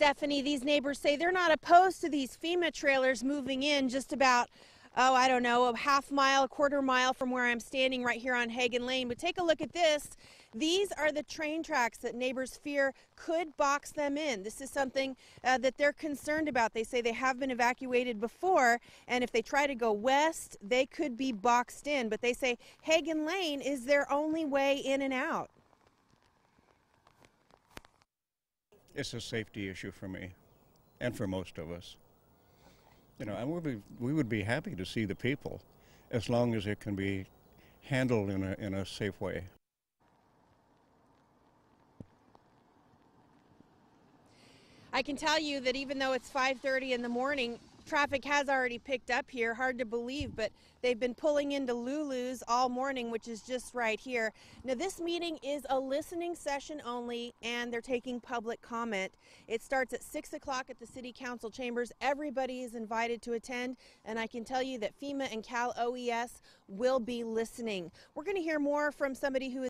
Stephanie, these neighbors say they're not opposed to these FEMA trailers moving in just about, oh, I don't know, a half mile, a quarter mile from where I'm standing right here on Hegan Lane. But take a look at this. These are the train tracks that neighbors fear could box them in. This is something uh, that they're concerned about. They say they have been evacuated before, and if they try to go west, they could be boxed in. But they say Hegan Lane is their only way in and out. It's a safety issue for me and for most of us. You know, and we'd be, we would be happy to see the people as long as it can be handled in a, in a safe way. I can tell you that even though it's 5:30 in the morning, traffic has already picked up here. Hard to believe, but they've been pulling into Lulu's all morning, which is just right here. Now, this meeting is a listening session only, and they're taking public comment. It starts at 6 o'clock at the City Council chambers. Everybody is invited to attend, and I can tell you that FEMA and Cal OES will be listening. We're going to hear more from somebody who is